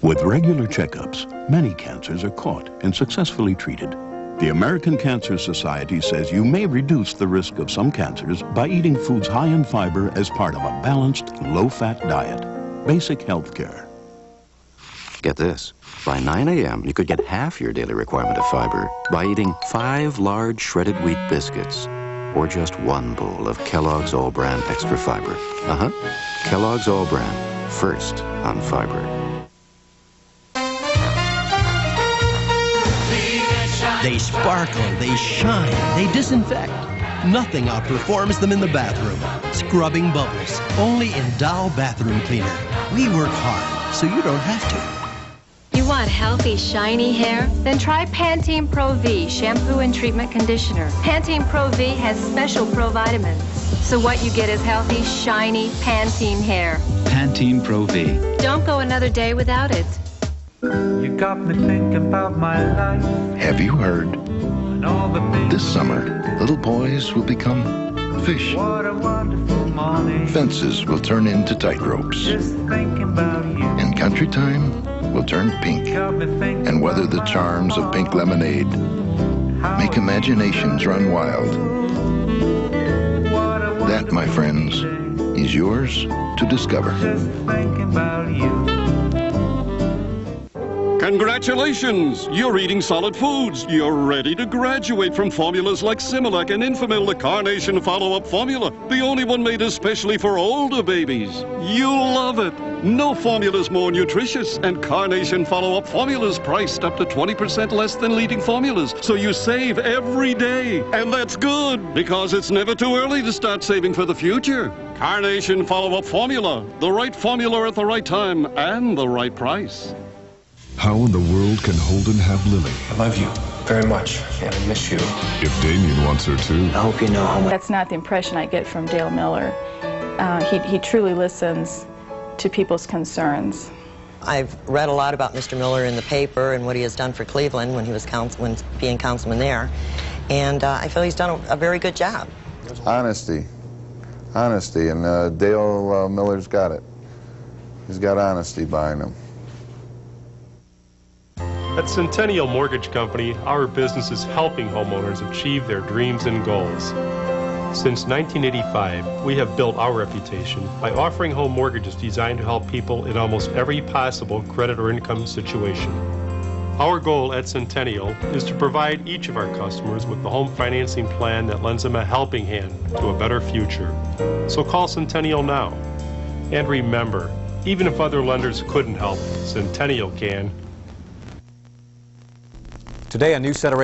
With regular checkups, many cancers are caught and successfully treated. The American Cancer Society says you may reduce the risk of some cancers by eating foods high in fiber as part of a balanced, low-fat diet. Basic health care. Get this. By 9 a.m., you could get half your daily requirement of fiber by eating five large shredded wheat biscuits or just one bowl of Kellogg's All Bran Extra Fiber. Uh-huh. Kellogg's All Bran, first on fiber. They sparkle, they shine, they disinfect. Nothing outperforms them in the bathroom. Scrubbing bubbles, only in Dow Bathroom Cleaner. We work hard, so you don't have to. You want healthy, shiny hair? Then try Pantene Pro V shampoo and treatment conditioner. Pantene Pro V has special provitamins. So what you get is healthy, shiny Pantene hair. Pantene Pro V. Don't go another day without it. You got me thinking about my life. Have you heard? and all the things This summer, little boys will become fish. What a wonderful morning. Fences will turn into tight ropes. Just thinking about you. And country time will turn pink. Got me thinking And weather the charms of pink lemonade. Make imaginations run wild. That, my friends, is yours to discover. Congratulations! You're eating solid foods. You're ready to graduate from formulas like Similac and Enfamil, the Carnation follow-up formula, the only one made especially for older babies. You'll love it. No formula's more nutritious, and Carnation follow-up formulas priced up to 20% less than leading formulas, so you save every day. And that's good, because it's never too early to start saving for the future. Carnation follow-up formula, the right formula at the right time and the right price. How in the world can Holden have Lily? I love you very much, and I miss you. If Damian wants her too. I hope you know how much. That's not the impression I get from Dale Miller. Uh, he, he truly listens to people's concerns. I've read a lot about Mr. Miller in the paper and what he has done for Cleveland when he was council, when being councilman there, and uh, I feel he's done a, a very good job. Honesty. Honesty, and uh, Dale uh, Miller's got it. He's got honesty behind him. At Centennial Mortgage Company, our business is helping homeowners achieve their dreams and goals. Since 1985, we have built our reputation by offering home mortgages designed to help people in almost every possible credit or income situation. Our goal at Centennial is to provide each of our customers with the home financing plan that lends them a helping hand to a better future. So call Centennial now. And remember, even if other lenders couldn't help, Centennial can. Today, a new set of